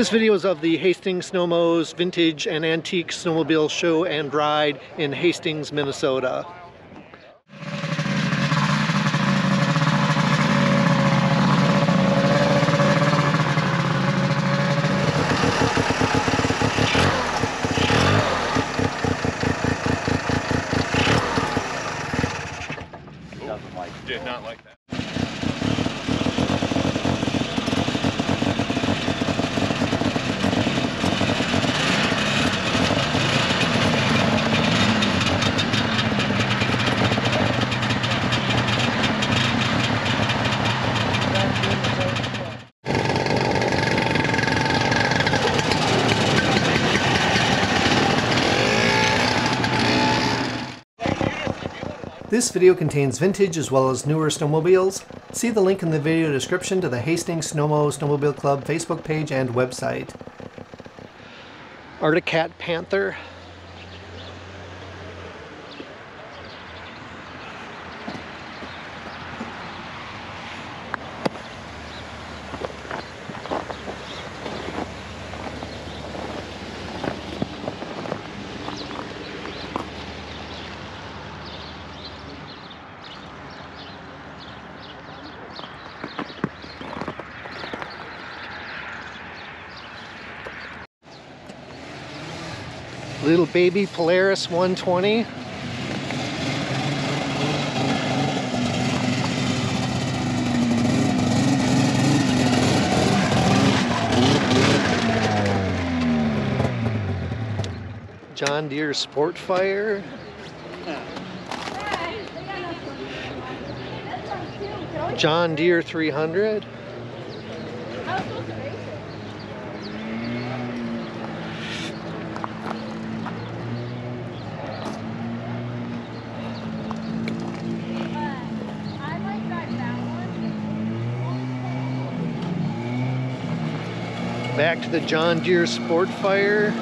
This video is of the Hastings SnoMos Vintage and Antique Snowmobile Show and Ride in Hastings, Minnesota. This video contains vintage as well as newer snowmobiles. See the link in the video description to the Hastings SnoMo Snowmobile Club Facebook page and website. Arctic Cat Panther. Little baby Polaris 120. John Deere Sportfire. John Deere 300. The John Deere Sportfire.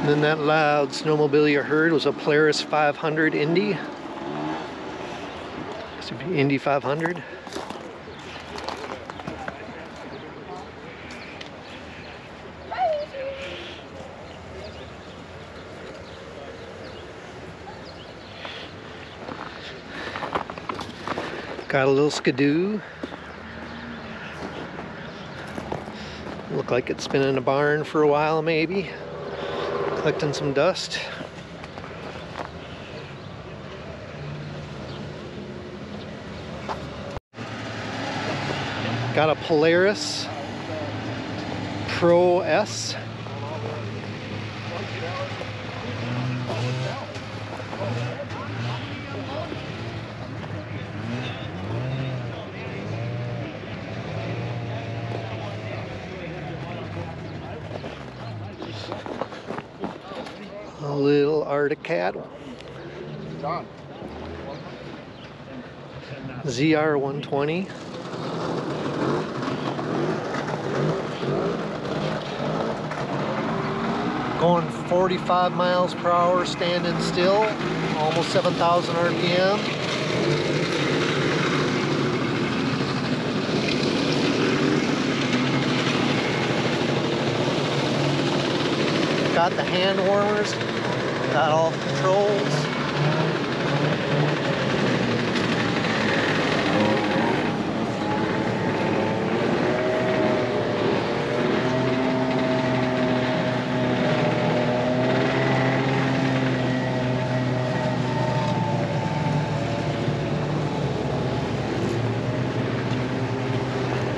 And then that loud snowmobile you heard was a Polaris 500 Indy. Indy 500. Got a little skidoo. Look like it's been in a barn for a while maybe. Collecting some dust. Got a Polaris Pro S. A little Arctic Cat. ZR 120. Going 45 miles per hour, standing still, almost 7,000 RPM. Got the hand warmers, got all controls.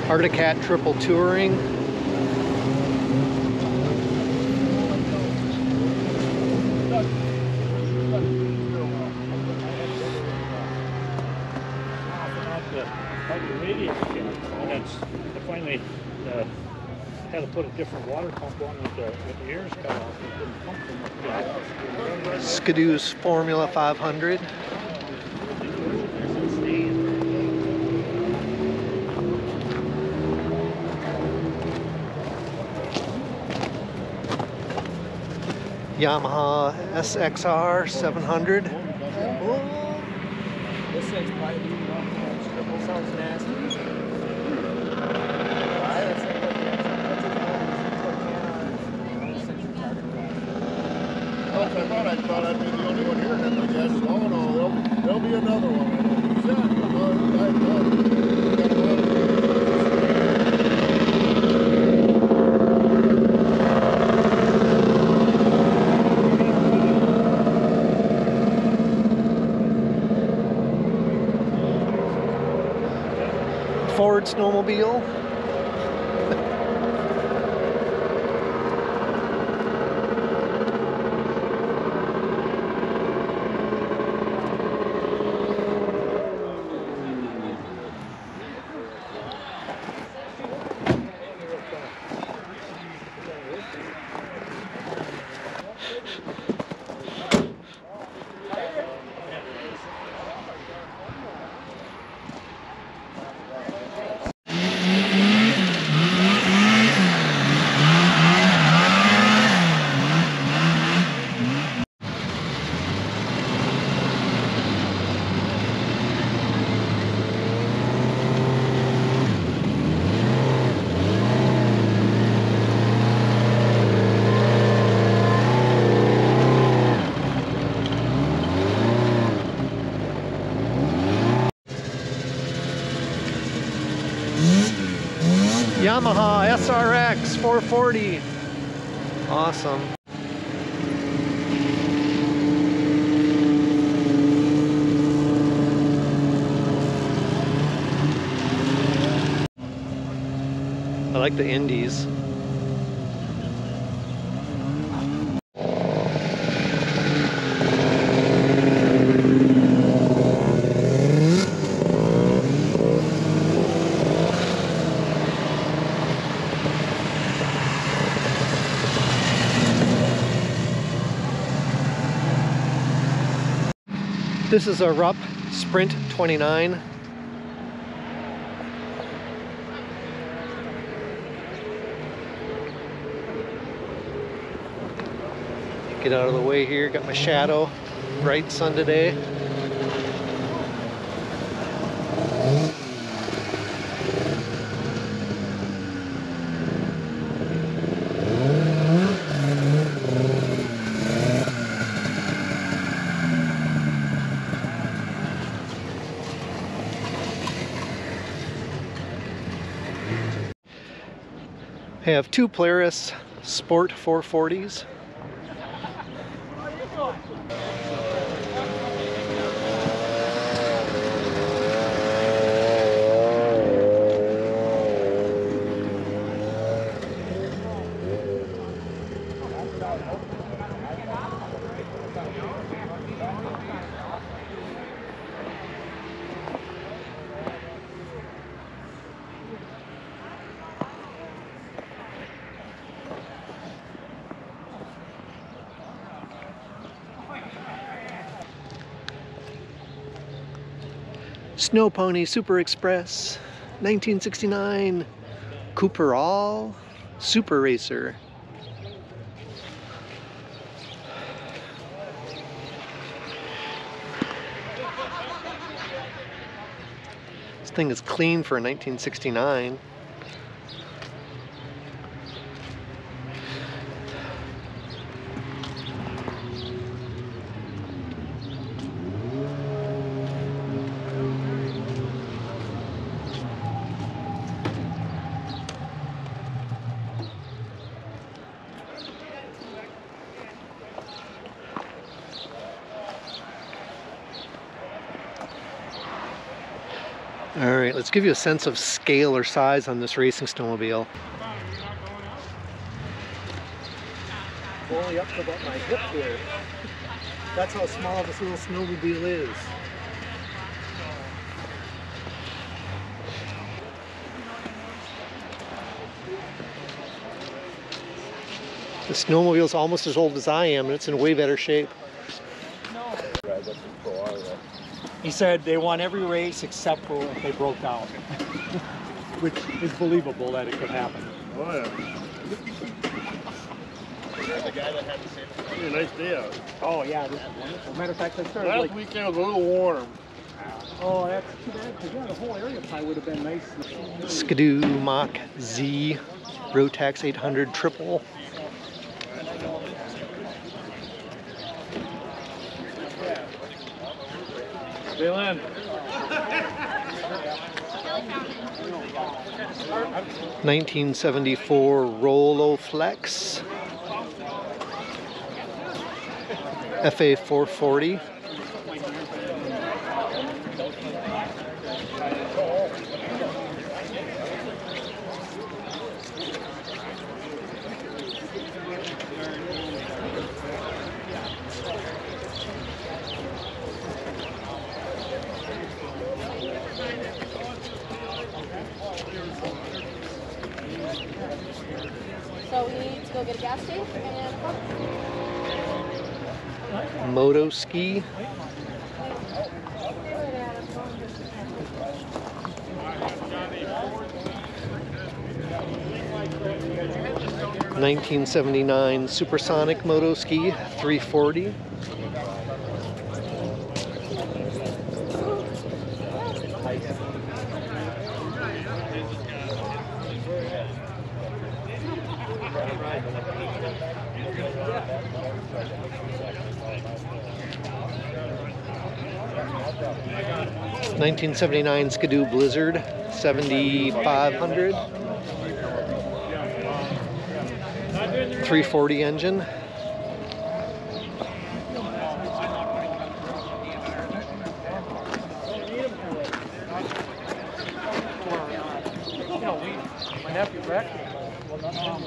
Arctic Cat Triple Touring. How the radiator came, and that's, I finally, uh, had to put a different water pump on with the, with the ears cut off. Didn't pump them. Skidoo's Formula 500. Yamaha SXR 700. This thing's probably triple sounds nasty. Oh, I thought I thought I'd be the only one hearing it, I guess. Oh no, there'll, there'll be another one. I know. He said, "Well, I thought we got a lot of- Ford snowmobile. Yamaha SRX 440. Awesome. I like the indies. This is a Rupp Sprint 29. Get out of the way here, got my shadow, bright sun today. I have two Polaris Sport 440s. Snow Pony Super Express 1969 Cooper All Super Racer. This thing is clean for a 1969. All right, let's give you a sense of scale or size on this racing snowmobile. Only up to about my hip here. That's how small this little snowmobile is. The snowmobile's almost as old as I am and it's in way better shape. He said they won every race except for if they broke down, which is believable that it could happen. Oh yeah. The guy that had the same. It's a nice day out. Oh yeah, this is wonderful. Matter of fact, I started Last like, weekend was a little warm. oh that's too bad because yeah, the whole area probably would have been nice. Skidoo Mach Z Rotax 800 triple. Jalen. 1974 Roloflex FA 440. So we need to go get a gas tank and a pump. Moto Ski Nineteen seventy nine Supersonic Moto Ski three forty. Nineteen seventy nine Skidoo Blizzard seventy five hundred. 340 engine. You know, we, my nephew Rex. Um,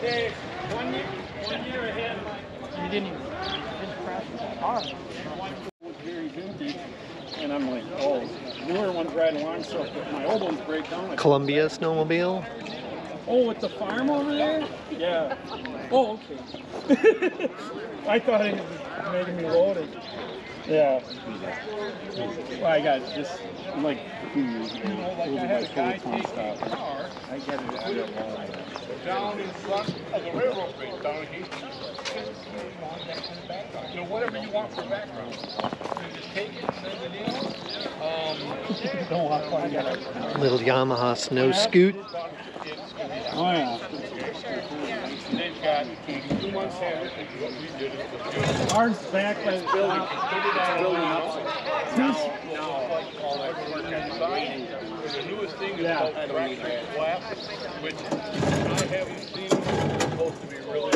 Dave, one year, one year ahead. he didn't even, he didn't crash his car. was very vintage, and I'm like, oh, newer ones ride along, so if my old ones break down. I Columbia snowmobile. Oh, with the farm over there? Yeah. Oh, okay. I thought he was making me load it. Yeah. Well, I got just I'm like a few years ago. You know, like I had a guy take a car. I get it. I don't know. Down in front of the railroad bridge, down here. You know, whatever you want for background. You just take it, send it in. Um, Don't walk by yet. Little Yamaha snow scoot. Oh yeah. they've got two months ahead. What we did it was good. Ours back by the building. Building up. The newest thing is Yeah. called traction flap, which I haven't seen. It's supposed to be really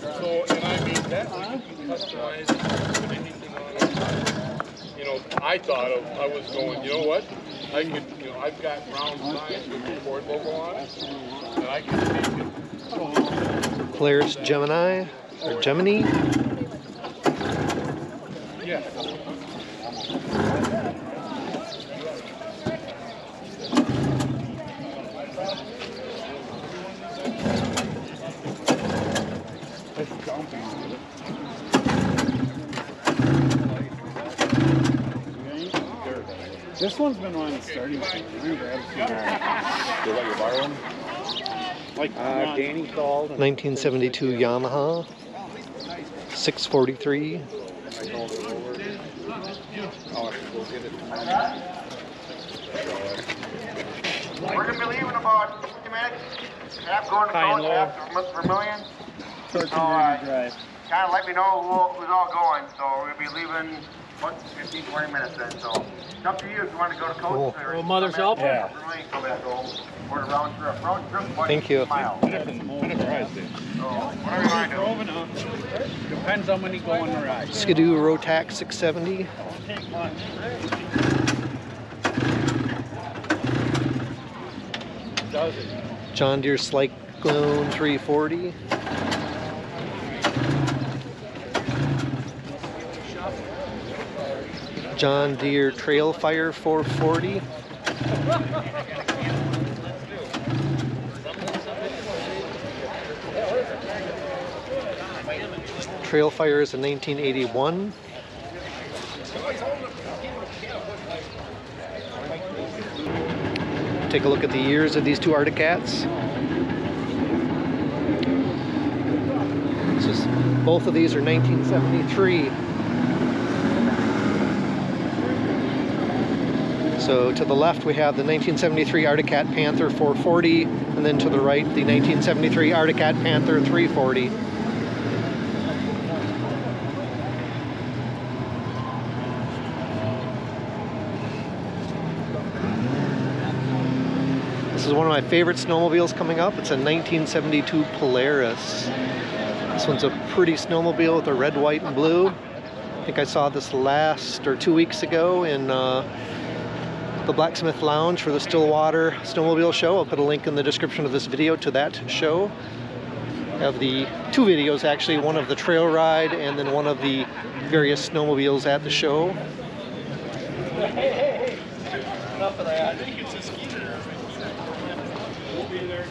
So, and I mean, that one you can customize, put anything on it. You know, I thought of, I was going, you know what? I could, you know, I've got round signs with the Ford logo on it, and I can take it. Polaris Gemini or Gemini. Yeah. This one's been on starting. to Like Uh, Danny called. 1972 Yamaha. 643. We're gonna be leaving about 50 minutes. Half going to High and half Vermillion. So, uh. Kind of let me know who, who's all going. So we're gonna be leaving what 15, 20 minutes then. So it's up to you if you want to go to Coach Cool. or Well, Mother's come back Helper? to Vermillion, back home. Or the round trip. Round trip. about Thank you. 18 Miles. So whatever you want to do. Drove enough. Depends how go on the ride. Skidoo Rotax 670. John Deere Cyclone 340. John Deere Trailfire 440. Trailfire is a 1981. take a look at the years of these two Arctic Cats. This is, both of these are 1973. So to the left we have the 1973 Arctic Cat Panther 440, and then to the right the 1973 Arctic Cat Panther 340. This is one of my favorite snowmobiles coming up. It's a 1972 Polaris. This one's a pretty snowmobile with a red, white, and blue. I think I saw this last or two weeks ago in uh, the Blacksmith Lounge for the Stillwater Snowmobile Show. I'll put a link in the description of this video to that show. I have the two videos actually, one of the trail ride and then one of the various snowmobiles at the show. Enough of that. I think it's a. We'll be there.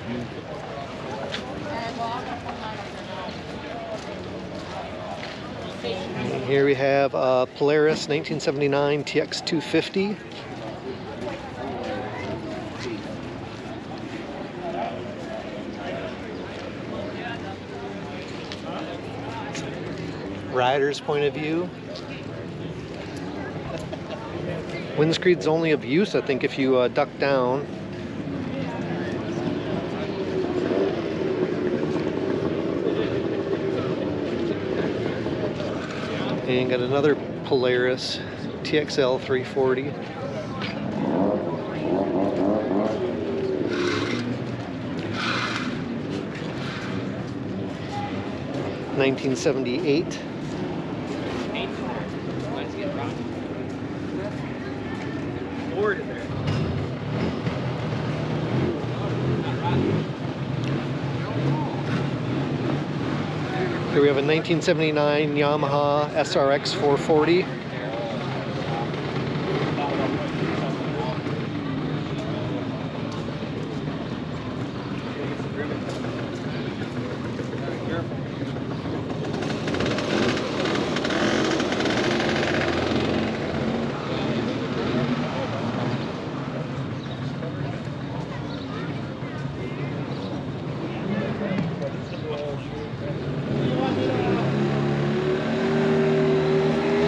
Here we have uh, Polaris 1979 TX250. Rider's point of view. Windscreen's only of use, I think, if you uh, duck down. And got another Polaris TXL 340. Nineteen seventy eight. Here we have a 1979 Yamaha SRX 440.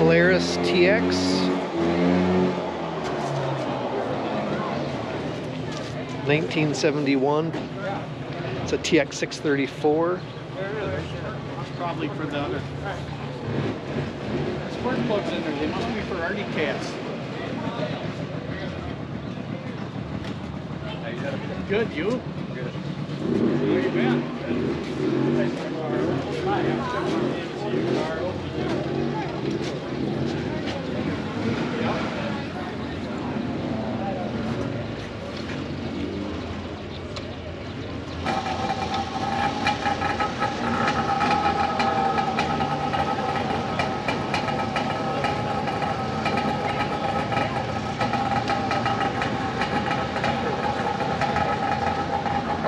Polaris TX. 1971. It's a TX 634. Probably for the other. Spark plugs in there. They must be for Arctic cats. Good, you? Good. Where you been?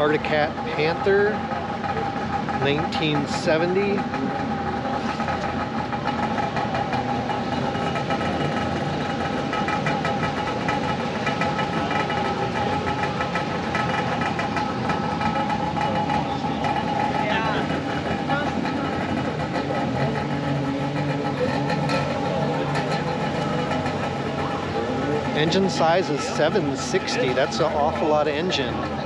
Arctic Cat Panther. 1970. Engine size is 760. That's an awful lot of engine.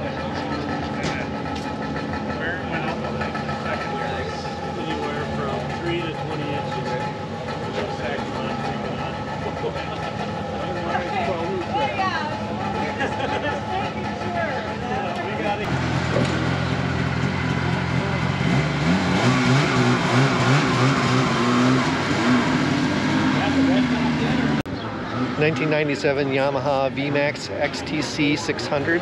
1997 Yamaha VMAX XTC 600.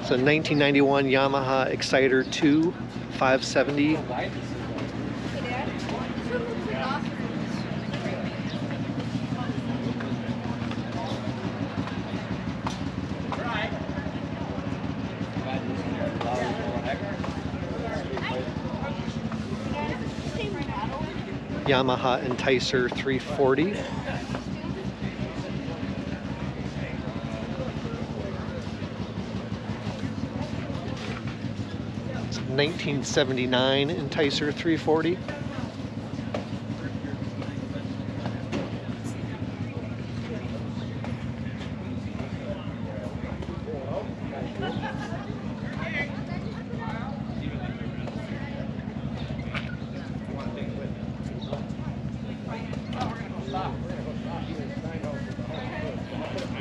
It's a 1991 Yamaha Exciter 2 570 Yamaha Enticer 340. It's 1979 Enticer 340.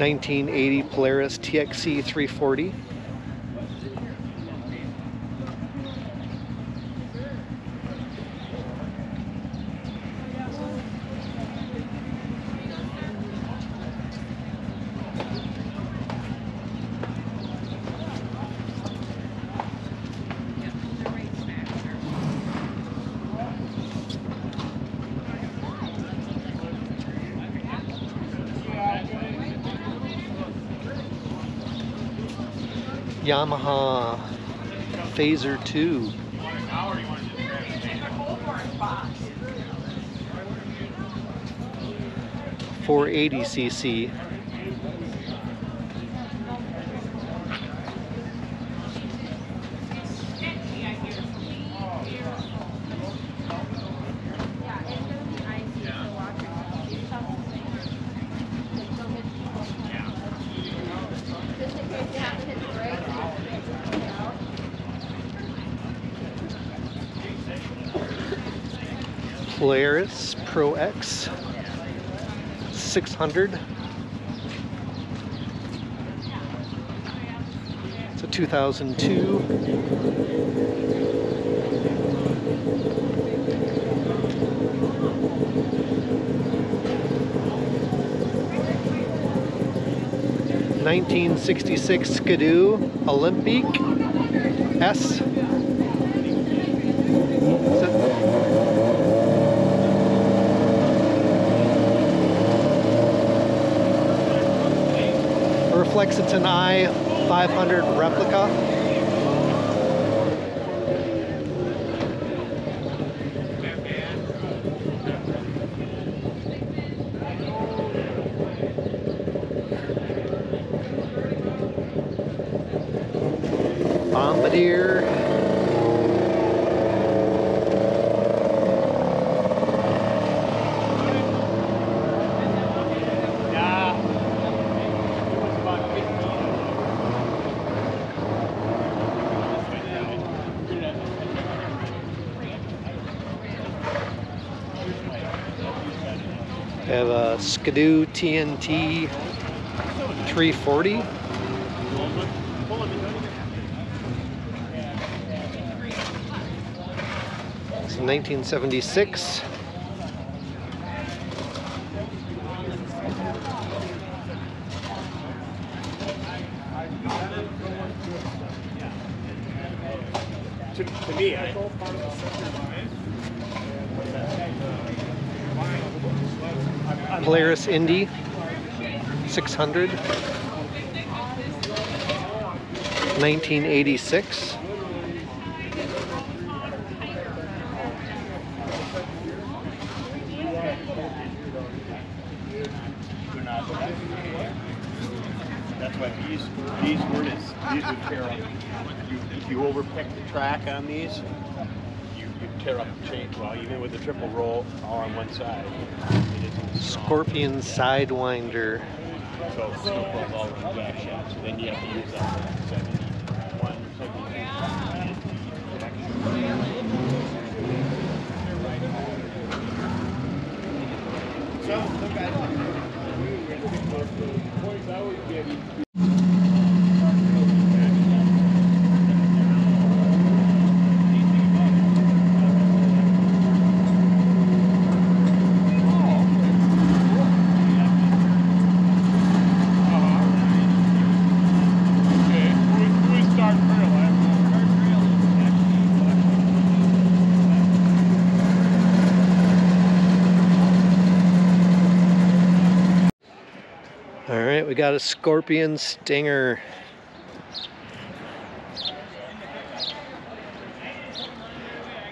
Nineteen eighty Polaris TXC 340. Yamaha Phaser 2. Four eighty cc. Just in case you have to hit the brakes. Polaris Pro X 600. It's a 2002. Nineteen sixty-six Skidoo Olympique S. reflects it's an i 500 replica. We have a Skidoo TNT 340. It's 1976. Indy 600. 1986. that's why these would these would tear up. You, if you overpick the track on these, you, you tear up the chain. Well, even with the triple roll all on one side. Scorpion Sidewinder. So snowfalls all over jack shafts. So then you have to use that 71 or 72. Some, some guys like the points I always give you. Okay, who is, who is Dark Pearl? All right, we got a Scorpion Stinger.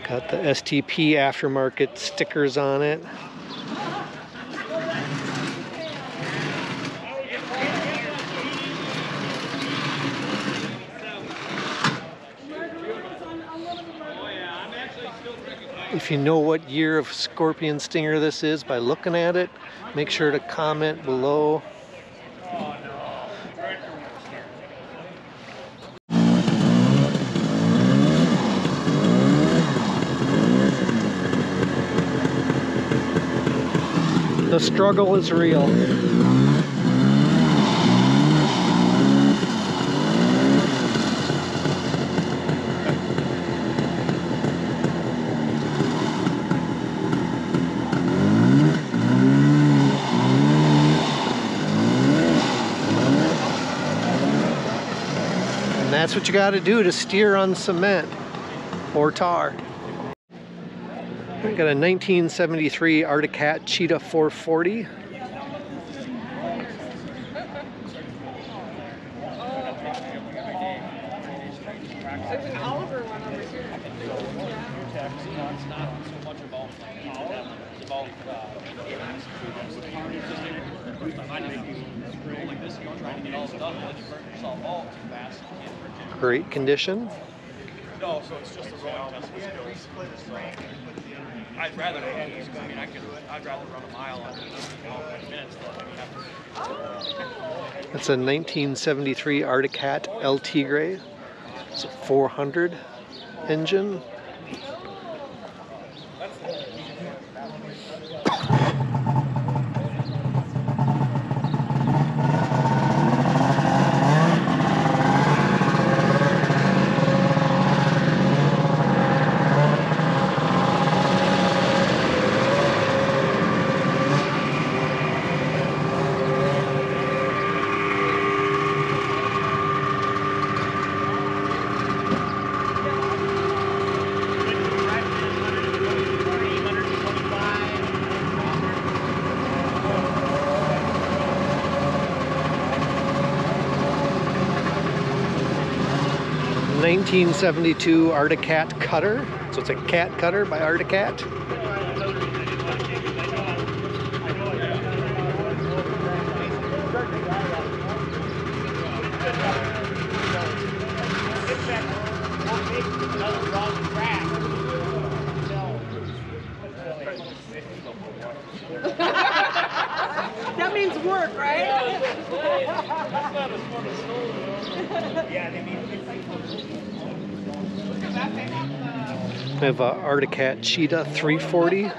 Got the STP aftermarket stickers on it. If you know what year of Scorpion Stinger this is by looking at it, make sure to comment below. The struggle is real. And that's what you got to do to steer on cement or tar. I got a 1973 Arctic Cat Cheetah 440. There's an Oliver one over here. Great condition. No, so it's just a rolling test with skills. I'd rather, I mean, I could, I'd rather run a mile know, 20 minutes than have to It's a 1973 Arctic Cat LT Gray. It's a 400 engine. Nineteen seventy-two Arctic Cat cutter. So it's a cat cutter by Arctic Cat. That means work, right? We have a Arctic Cat Cheetah 340.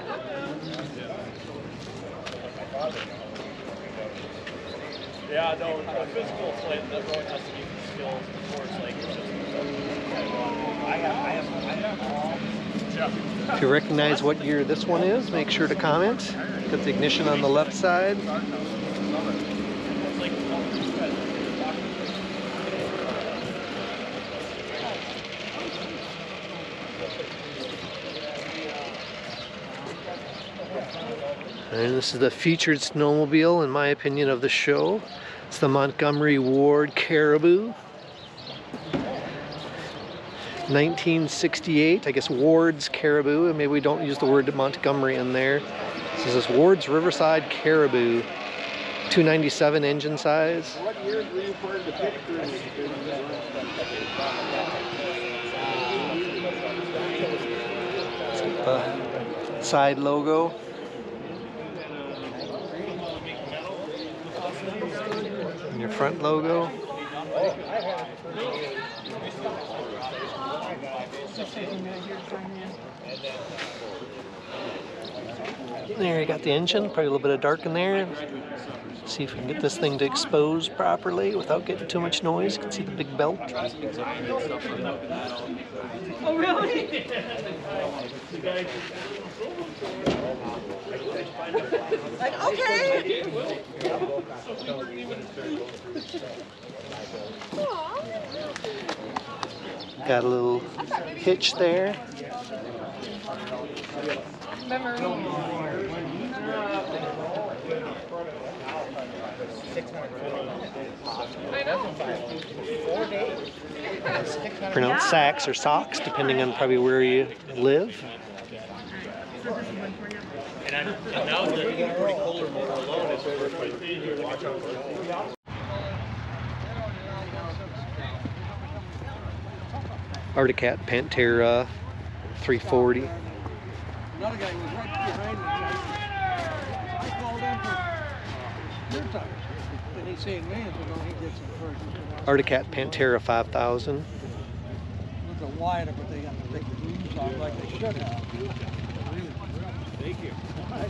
Yeah, no, a physical play, really has to be for skills, of course, like, it's just. I have, I have, I have. If you recognize what year this one is, make sure to comment. Got the ignition on the left side. And this is the featured snowmobile, in my opinion, of the show. It's the Montgomery Ward Caribou. 1968, I guess Ward's Caribou, maybe we don't use the word Montgomery in there. This is this Ward's Riverside Caribou, 297 engine size. What years were you part of the picture? Uh, side logo. And your front logo. There, you got the engine, probably a little bit of dark in there. See if we can get this thing to expose properly without getting too much noise. You can see the big belt. Oh, really? Like, okay. Got a little hitch there. Pronounced sacks or socks, depending on probably where you live. And, I'm, and now the pretty colder motor alone is over by Arctic Cat Pantera 340. Another guy was right behind me. I called him for your tires. And he's saying, man, so don't he get some first? Arctic Cat Pantera 5000. Look at wider, but they got the big booms on like they should have. Thank you. All right.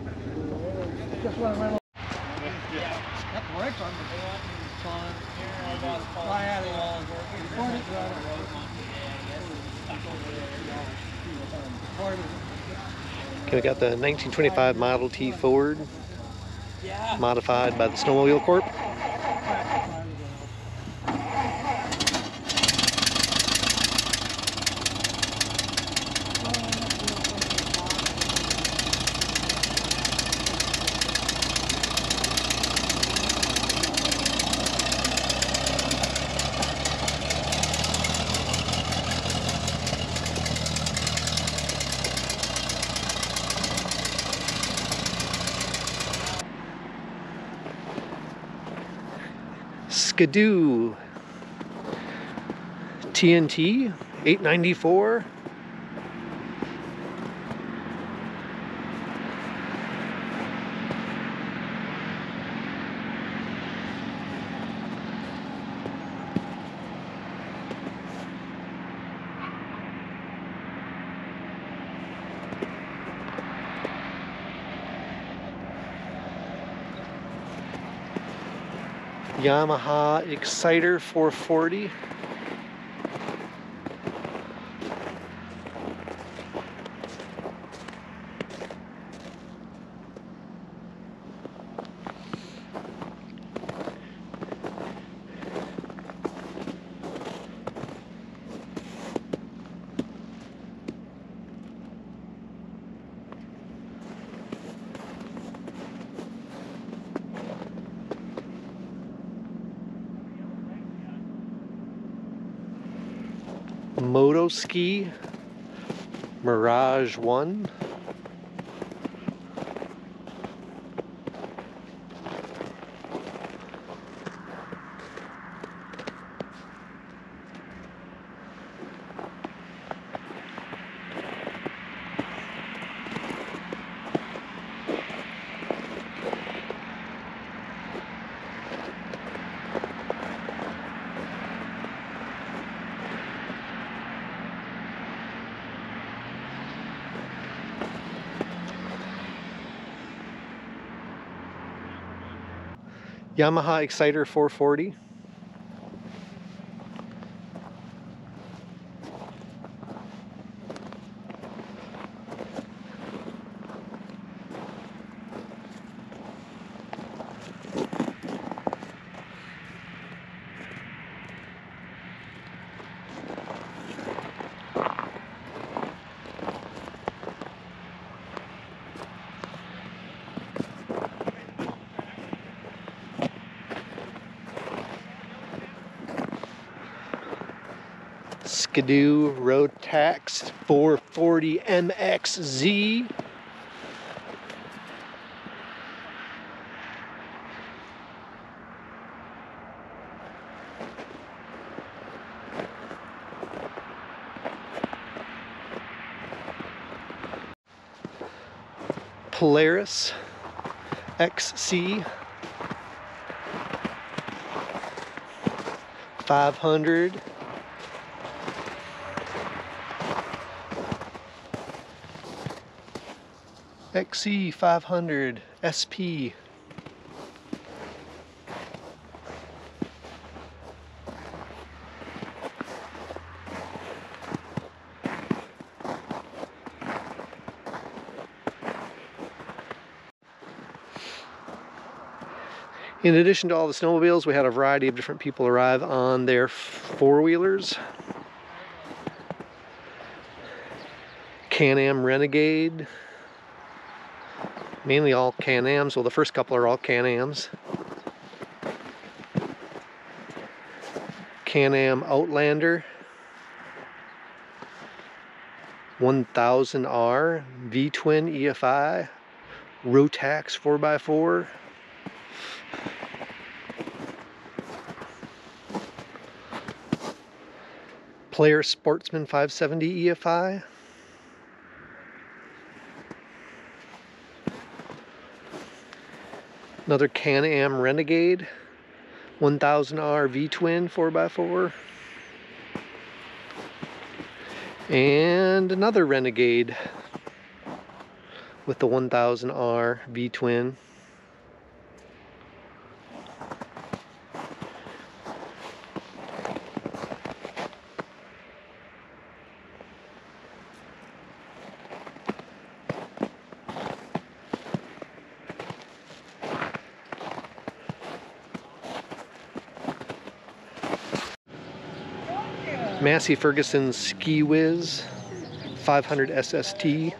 Just the brakes on, to fun. Fly out of. Okay, we got the 1925 Model T Ford, modified by the Snowmobile Corp. Ski-Doo TNT 894. Yamaha Exciter 440. Moto Ski Mirage 1. Yamaha Exciter 440. Ski-Doo Road Tax 440 MXZ. Polaris XC 500 XC500 SP. In addition to all the snowmobiles, we had a variety of different people arrive on their four-wheelers. Can-Am Renegade, Mainly all Can Ams. Well, the first couple are all Can Ams. Can Am Outlander. 1000R V Twin EFI. Rotax 4x4. Player Sportsman 570 EFI. Another Can-Am Renegade 1000R V-Twin 4x4. And another Renegade with the 1000R V-Twin. Massey Ferguson Ski Whiz 500 SST. And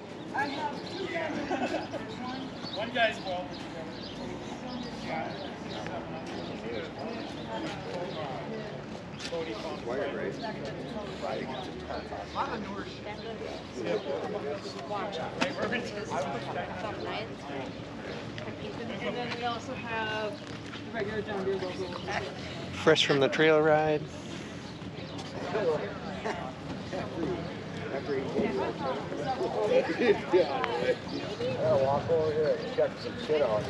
then we also have the regular John Deere. Fresh from the trail ride. I'll walk over here and check some shit out.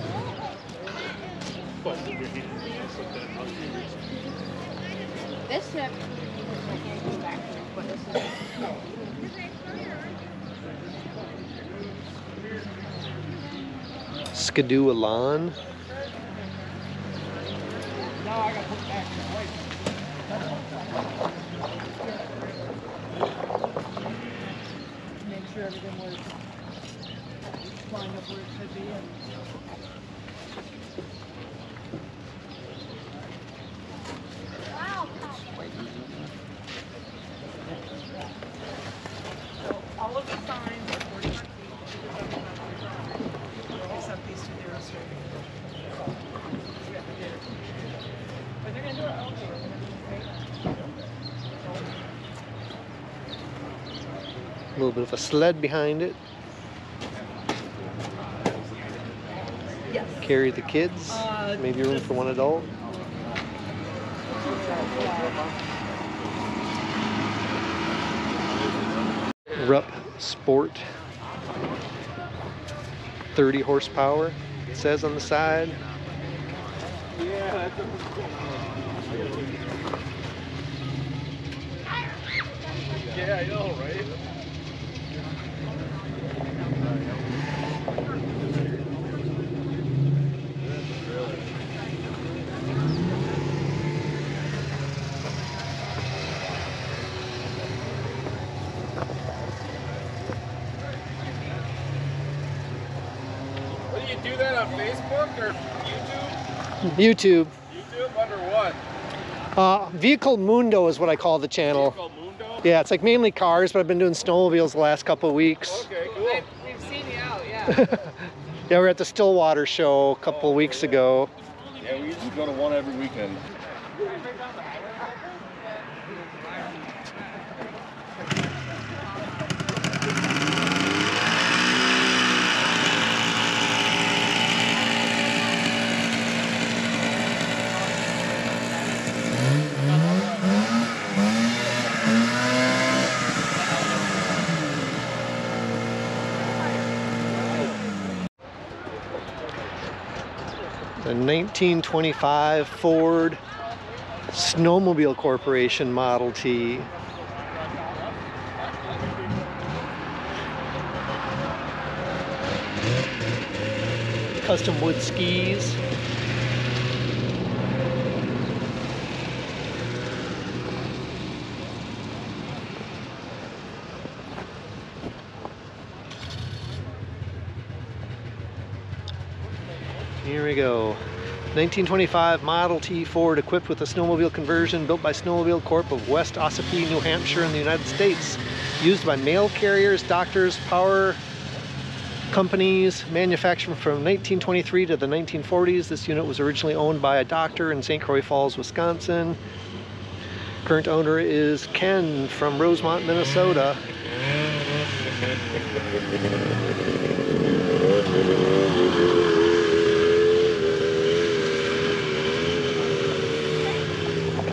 This but this is. Ski-Doo Elan. Now I gotta put it back in place. Make sure everything was lined up where it should be and All of the signs are 45 feet to the southern boundary, except these two narrow straight. But they're gonna do it elevator, they're gonna do it A little bit of a sled behind it. Yes. Carry the kids. Uh, Maybe room for one adult. Rupp Sport 30 horsepower it says on the side Yeah, I know, right? What do you do that on Facebook or YouTube? YouTube YouTube under what? uh, Vehicle Mundo is what I call the channel Vehicle Mundo? yeah it's like mainly cars but I've been doing snowmobiles the last couple of weeks Okay, cool. We've seen you out, yeah. yeah we were at the Stillwater show a couple of weeks ago Yeah, we, we go to one every weekend. The 1925 Ford Snowmobile Corporation Model T. Custom wood skis. Here we go. 1925 Model T Ford equipped with a snowmobile conversion built by Snowmobile Corp of West Ossipee, New Hampshire in the United States. Used by mail carriers, doctors, power companies, manufactured from 1923 to the 1940s. This unit was originally owned by a doctor in St. Croix Falls, Wisconsin. Current owner is Ken from Rosemount, Minnesota.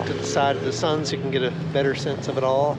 To the side of the sun so you can get a better sense of it all.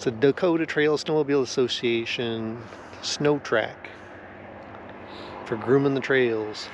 It's a Dakota Trail Snowmobile Association snow track for grooming the trails.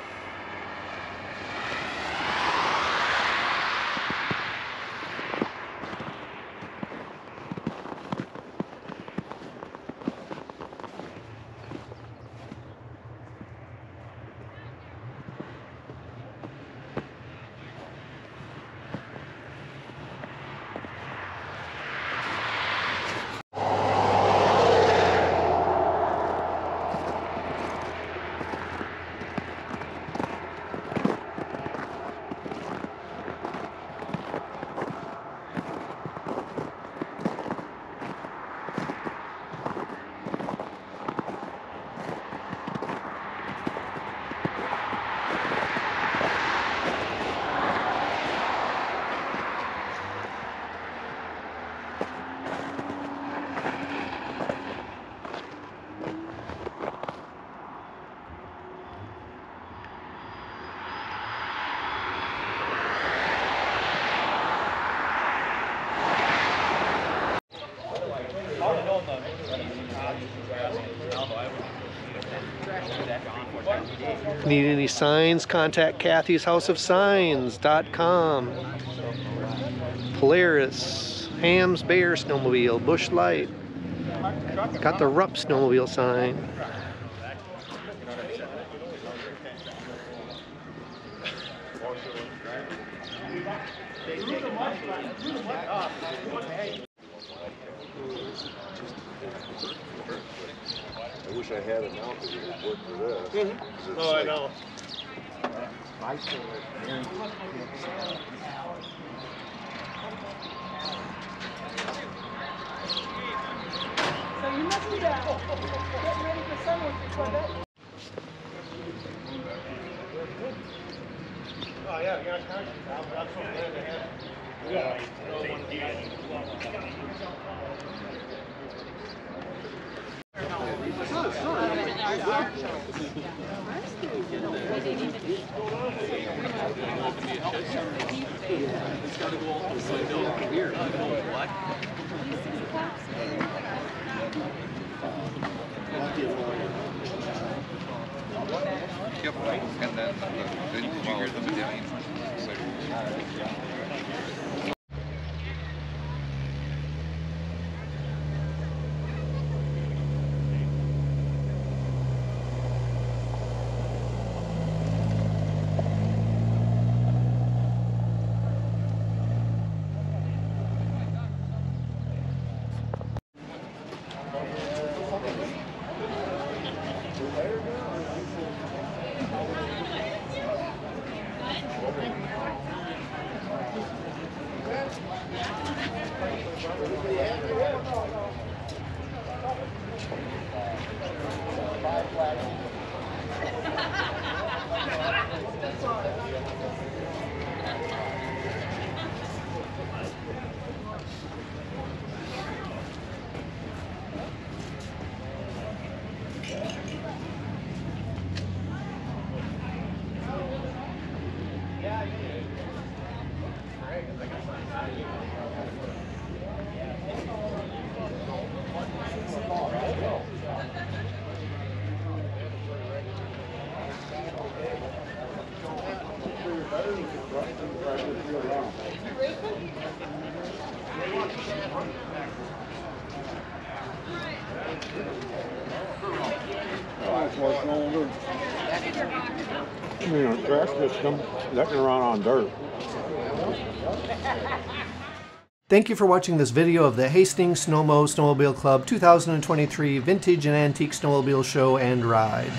Need any signs? Contact Kathy's House of Signs.com. Polaris, Hamm's Bear Snowmobile, Busch Light. Got the Rupp Snowmobile sign. Wish I had it now because it would work for this. 'Cause it's Oh, I like- know. So you must be uh, getting ready for summer before that. Oh, yeah, yeah, I'm, I'm so glad to have. Yeah. Yep, and then, did you hear the medallion? I that can run on dirt. Thank you for watching this video of the Hastings SnoMo Snowmobile Club 2023 Vintage and Antique Snowmobile Show and Ride.